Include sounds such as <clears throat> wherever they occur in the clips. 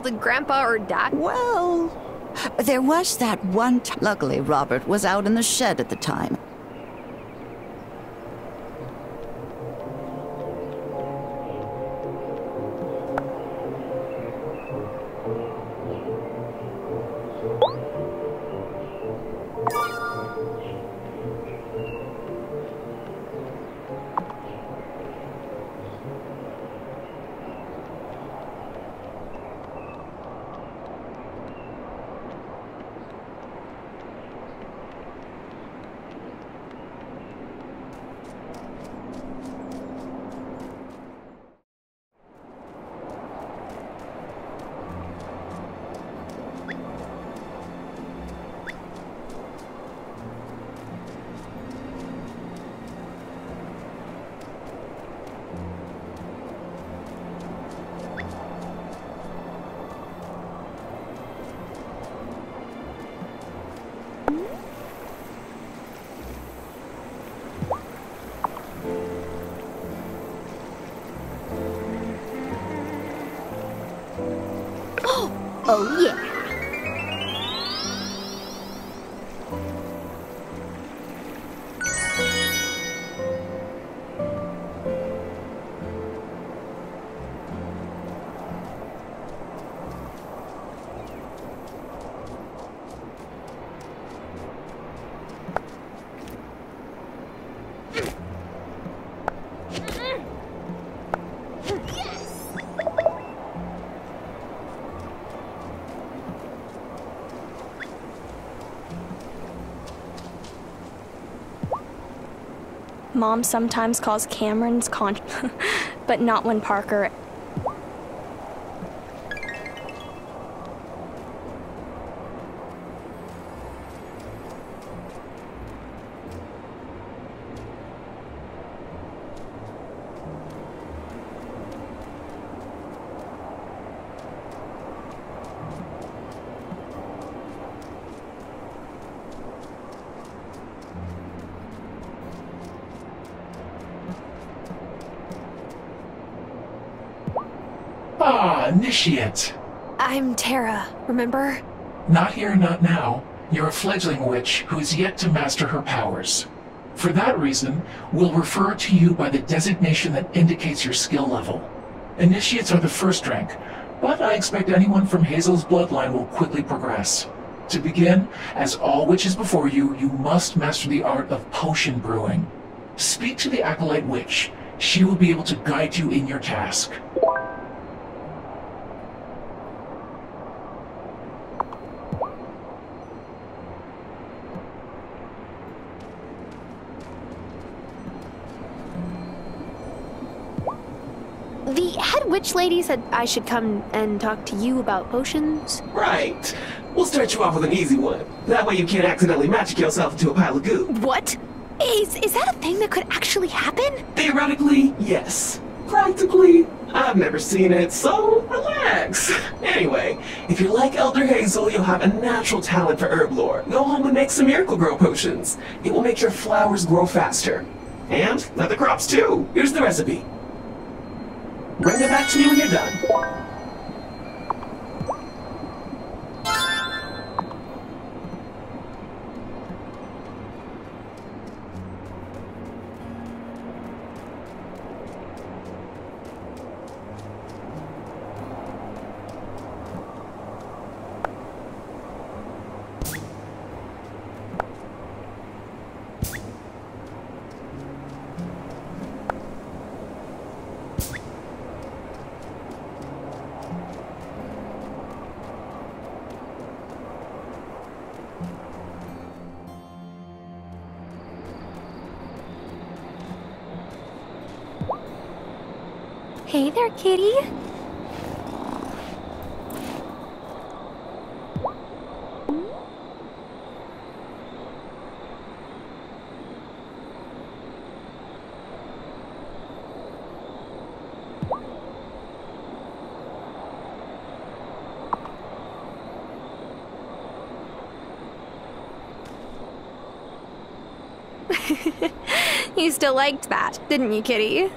Grandpa or? Well, there was that one. Luckily, Robert was out in the shed at the time. Oh, yeah. Mom sometimes calls Cameron's con, <laughs> but not when Parker. Initiate. I'm Tara, remember? Not here, not now. You're a fledgling witch who is yet to master her powers. For that reason, we'll refer to you by the designation that indicates your skill level. Initiates are the first rank, but I expect anyone from Hazel's bloodline will quickly progress. To begin, as all witches before you, you must master the art of potion brewing. Speak to the Acolyte Witch. She will be able to guide you in your task. Witch lady said I should come and talk to you about potions. Right. We'll start you off with an easy one. That way you can't accidentally magic yourself into a pile of goo. What? Is is that a thing that could actually happen? Theoretically, yes. Practically, I've never seen it, so relax. Anyway, if you're like Elder Hazel, you'll have a natural talent for herb lore. Go home and make some miracle grow potions. It will make your flowers grow faster. And other crops too. Here's the recipe. Bring it back to me when you're done. Kitty. <laughs> you still liked that, didn't you, kitty?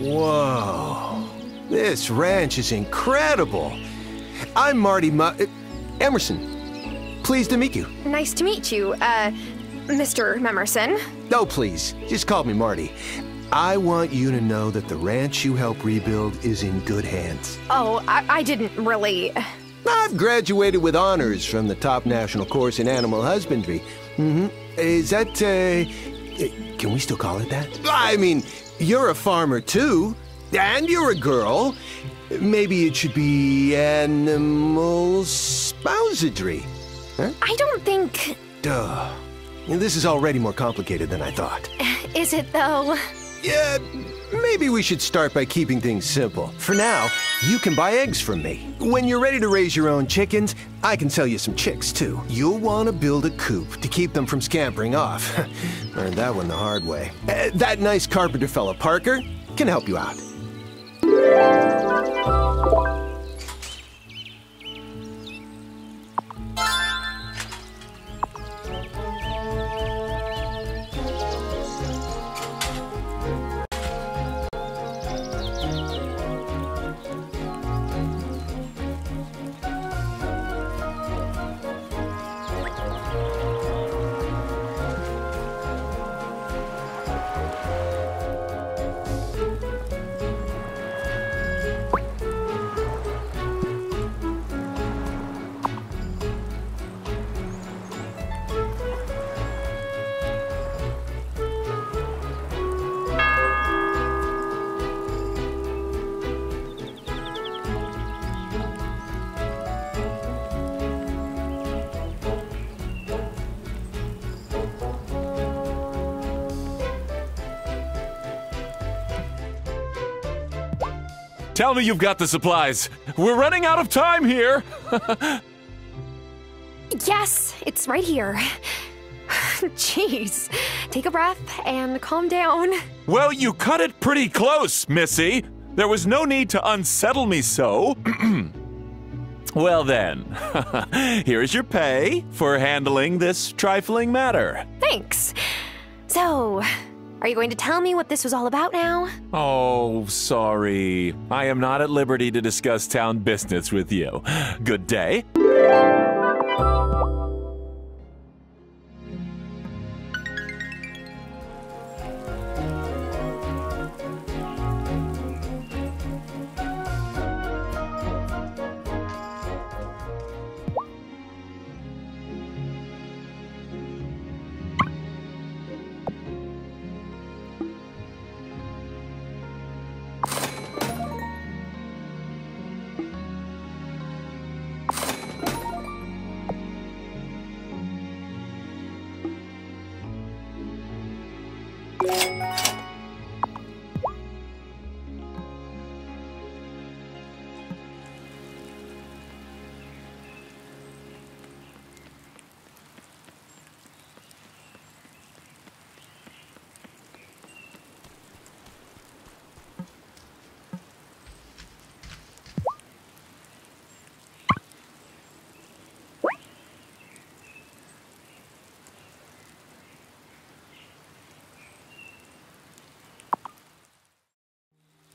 Whoa. This ranch is incredible. I'm Marty Mu- Emerson. Pleased to meet you. Nice to meet you, uh, Mr. Memerson. No, please. Just call me Marty. I want you to know that the ranch you help rebuild is in good hands. Oh, I, I didn't really. I've graduated with honors from the top national course in animal husbandry. Mm-hmm. Is that, uh, can we still call it that? I mean, you're a farmer too, and you're a girl. Maybe it should be animal spousadry. Huh? I don't think. Duh. This is already more complicated than I thought. <laughs> Is it though? Yeah, maybe we should start by keeping things simple. For now, you can buy eggs from me. When you're ready to raise your own chickens, I can sell you some chicks too. You'll want to build a coop to keep them from scampering off. <laughs> Learned that one the hard way. Uh, that nice carpenter fella, Parker, can help you out. Tell me you've got the supplies. We're running out of time here. <laughs> Yes, it's right here. <laughs> Jeez. Take a breath and calm down. well, you cut it pretty close, Missy. There was no need to unsettle me so. <clears throat> well, then, <laughs> here's your pay for handling this trifling matter. Thanks. So, are you going to tell me what this was all about now? Oh, sorry. I am not at liberty to discuss town business with you. Good day.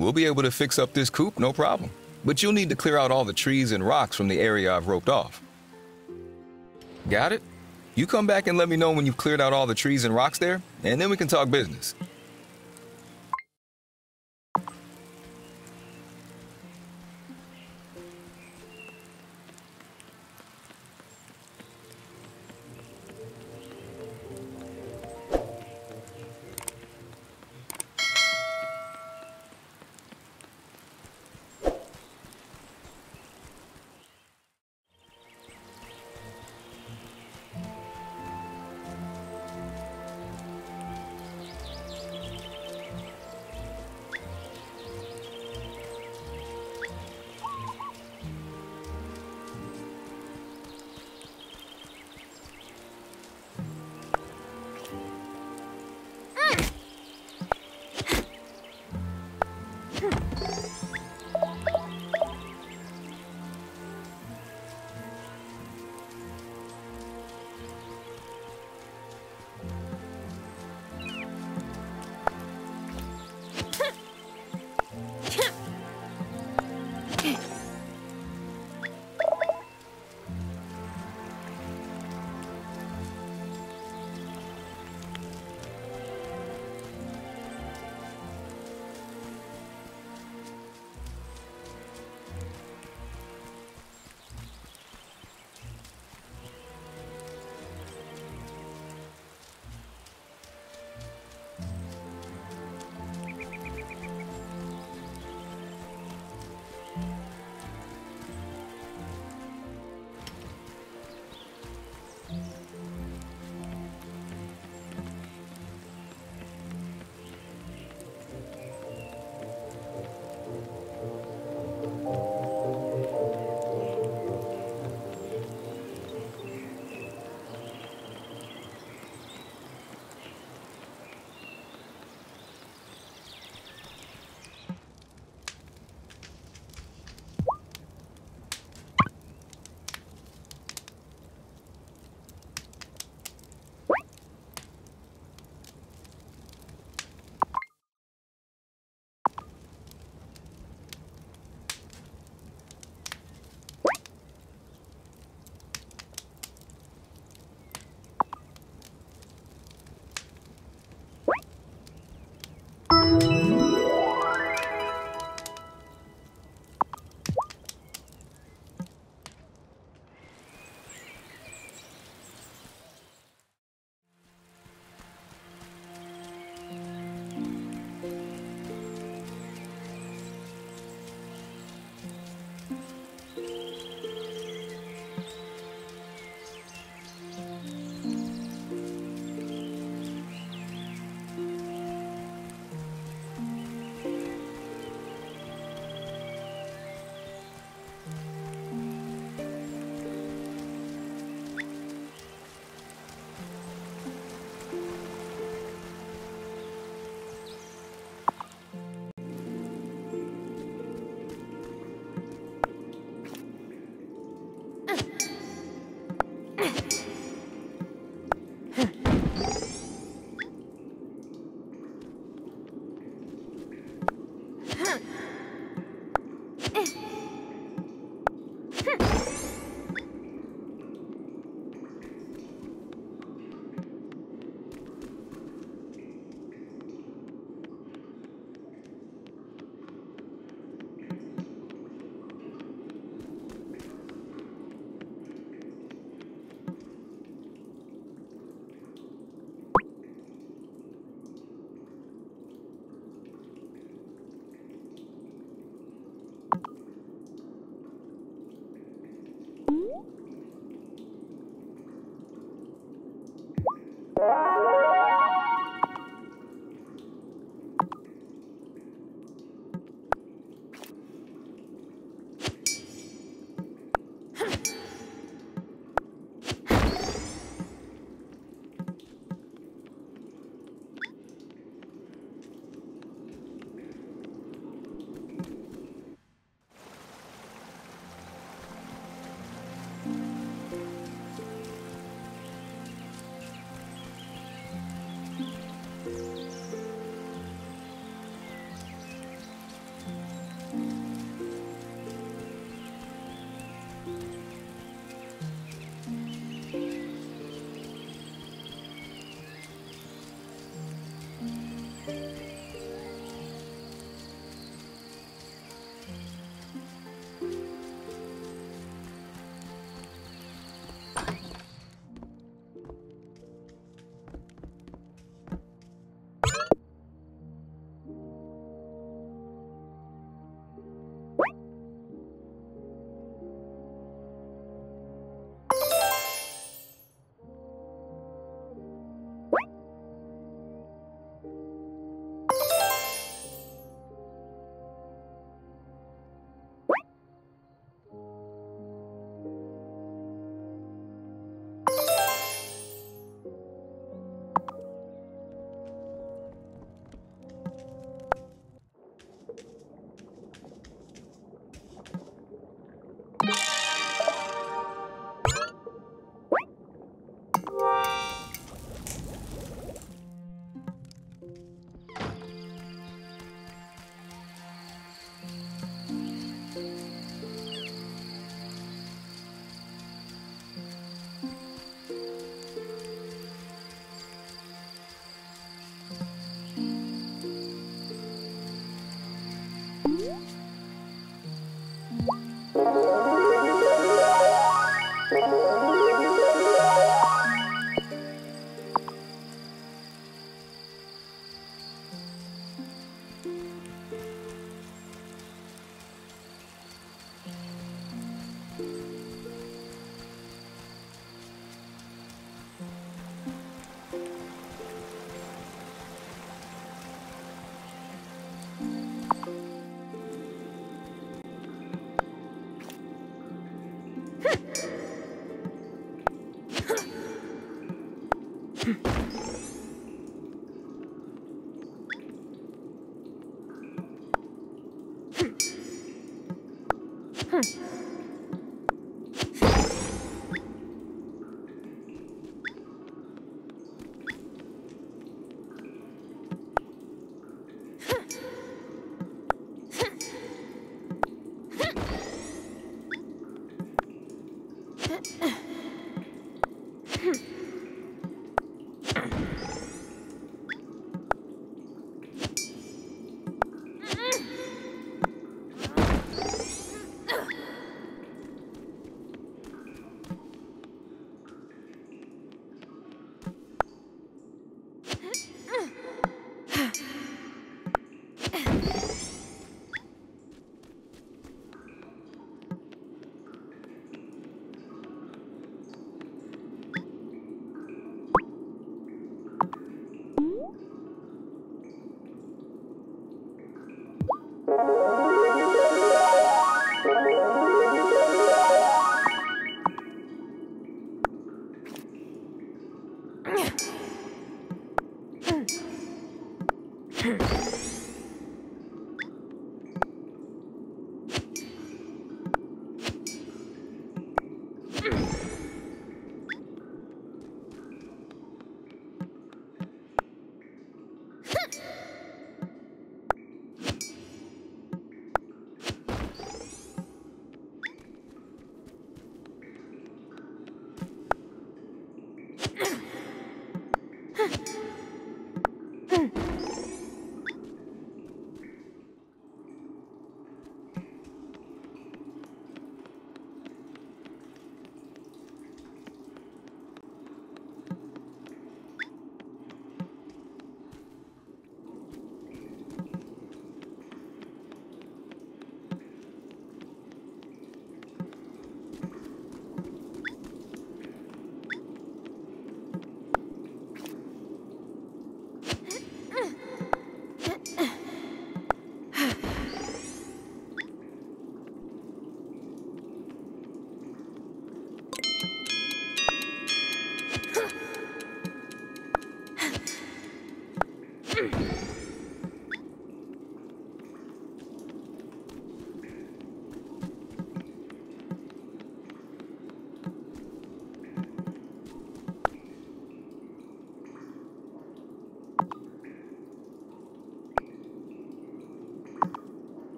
We'll be able to fix up this coop, no problem. But you'll need to clear out all the trees and rocks from the area I've roped off. Got it? You come back and let me know when you've cleared out all the trees and rocks there, and then we can talk business.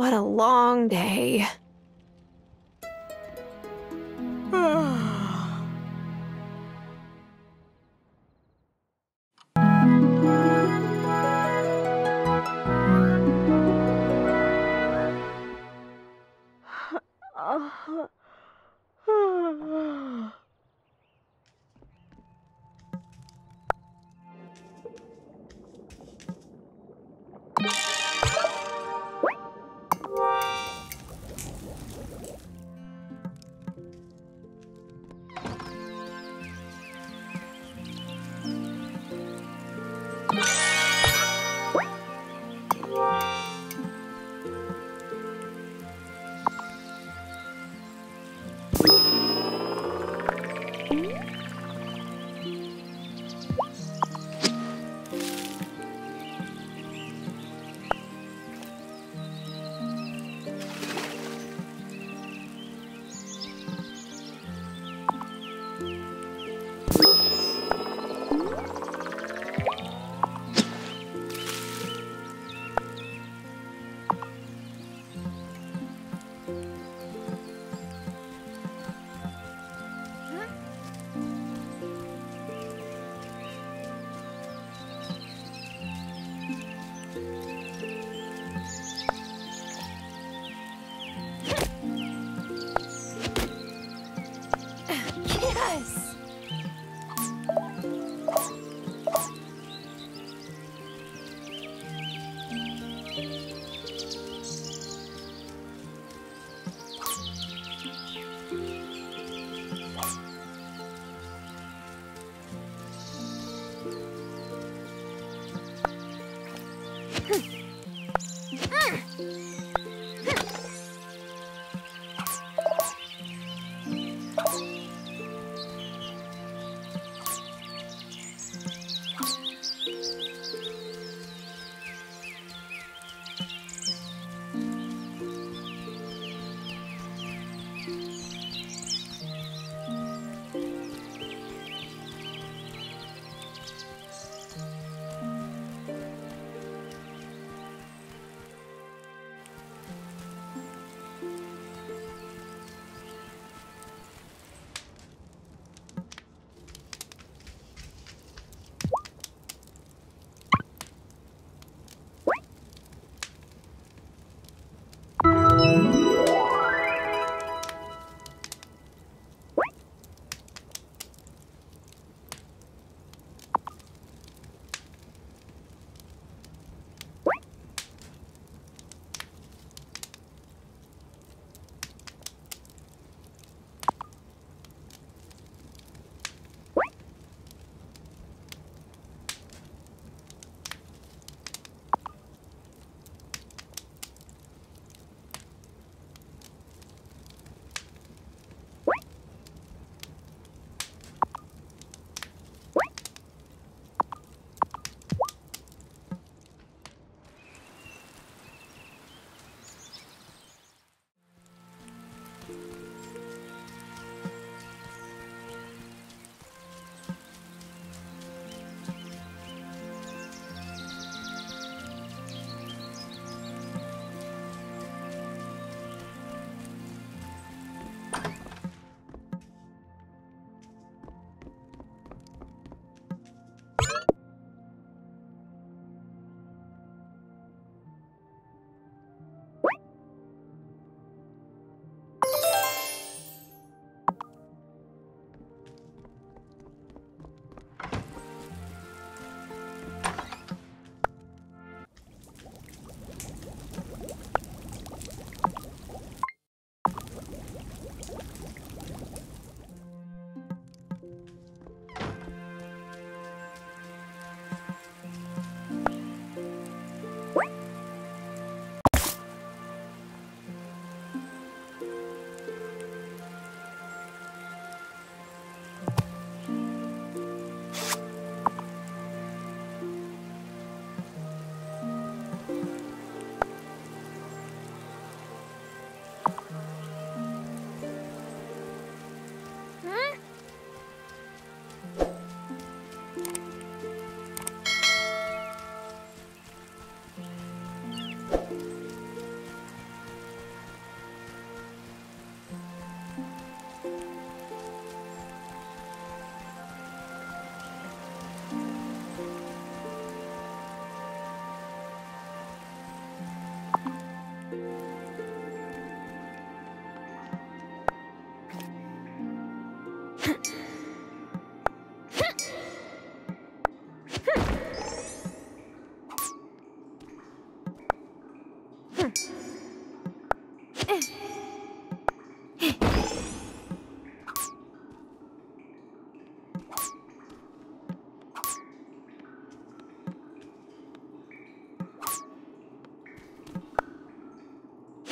What a long day.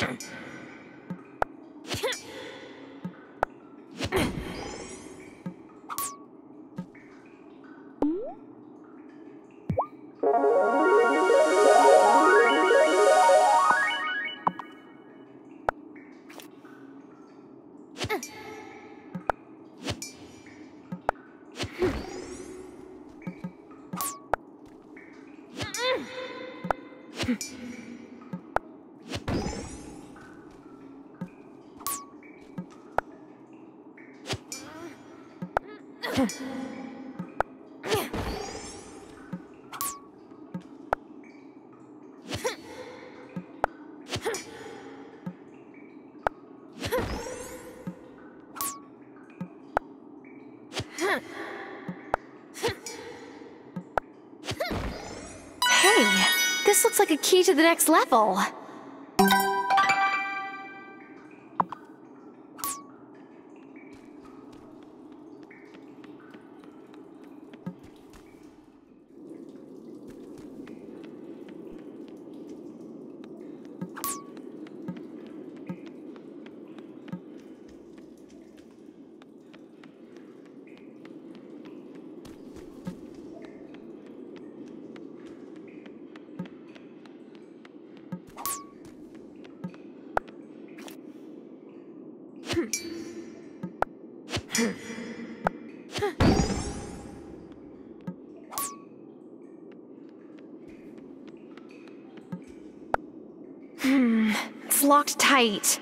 Mm-hmm. This looks like a key to the next level. It's locked tight.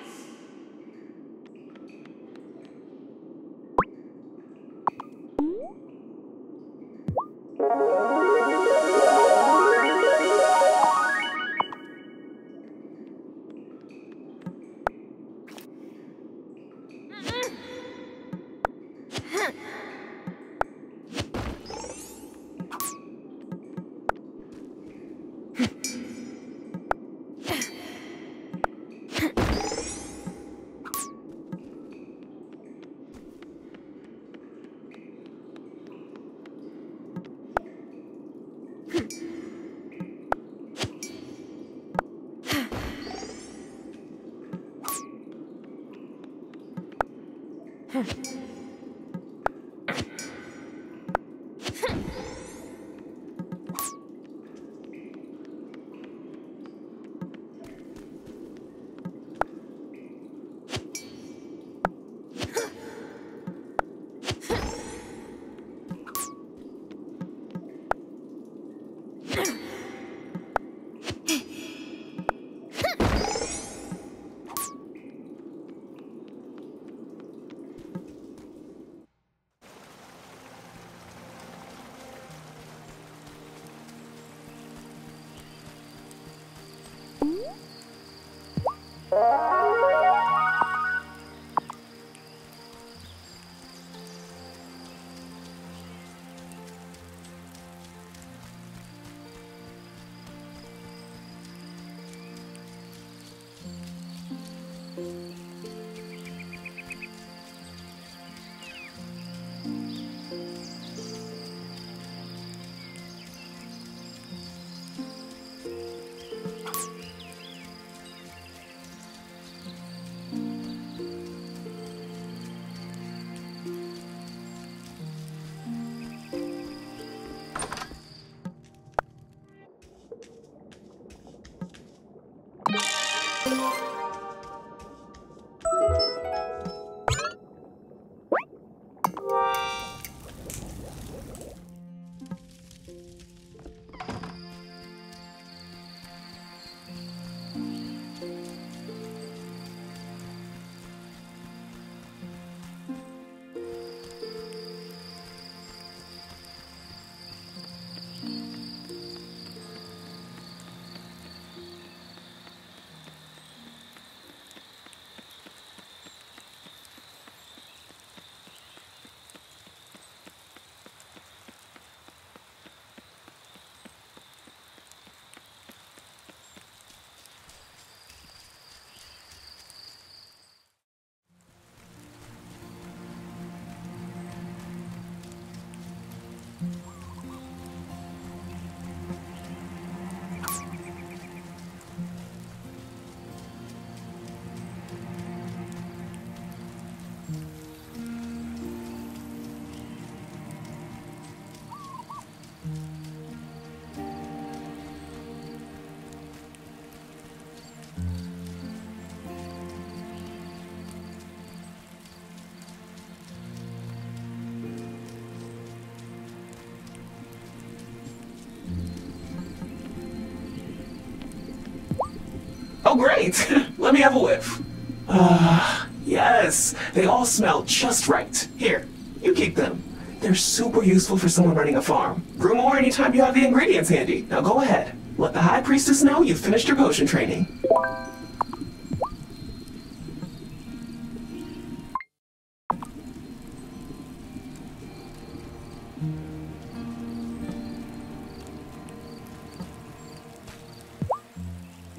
Great! <laughs> Let me have a whiff. Ah, yes, they all smell just right. Here, you keep them. They're super useful for someone running a farm. Brew more anytime you have the ingredients handy. Now go ahead. Let the High Priestess know you've finished your potion training.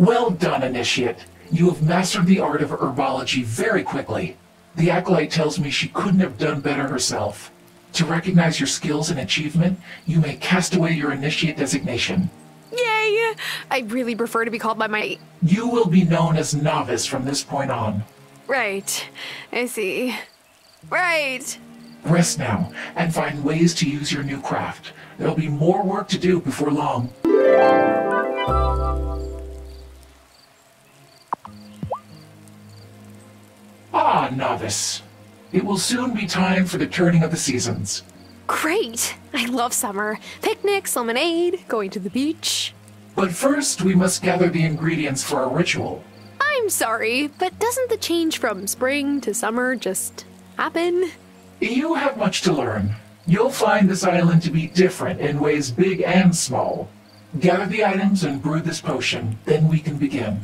Well done, Initiate. You have mastered the art of herbology very quickly. The Acolyte tells me she couldn't have done better herself. To recognize your skills and achievement, you may cast away your Initiate designation. Yay! I really prefer to be called by my. You will be known as Novice from this point on. Right. I see. Right. Rest now and find ways to use your new craft. There'll be more work to do before long. Ah, novice. It will soon be time for the turning of the seasons. Great! I love summer. Picnics, lemonade, going to the beach. But first, we must gather the ingredients for our ritual. I'm sorry, but doesn't the change from spring to summer just happen? You have much to learn. You'll find this island to be different in ways big and small. Gather the items and brew this potion, then we can begin.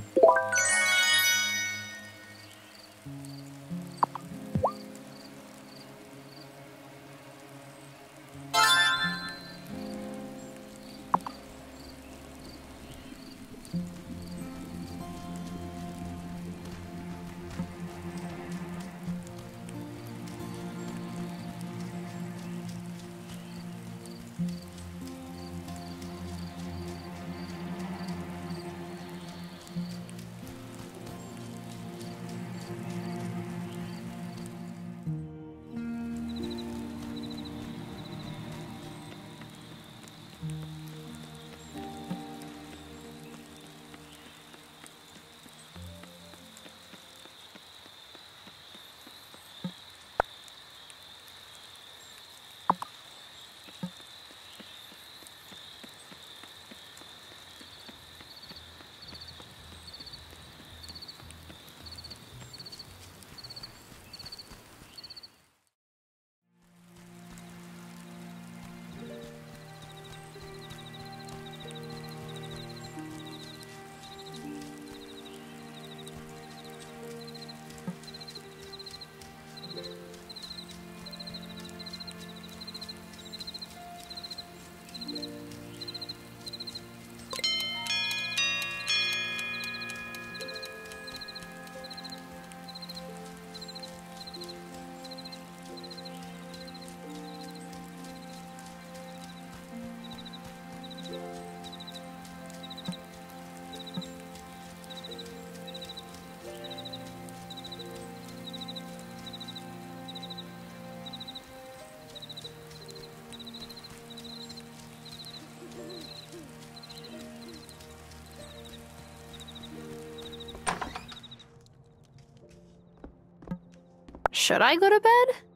Should I go to bed?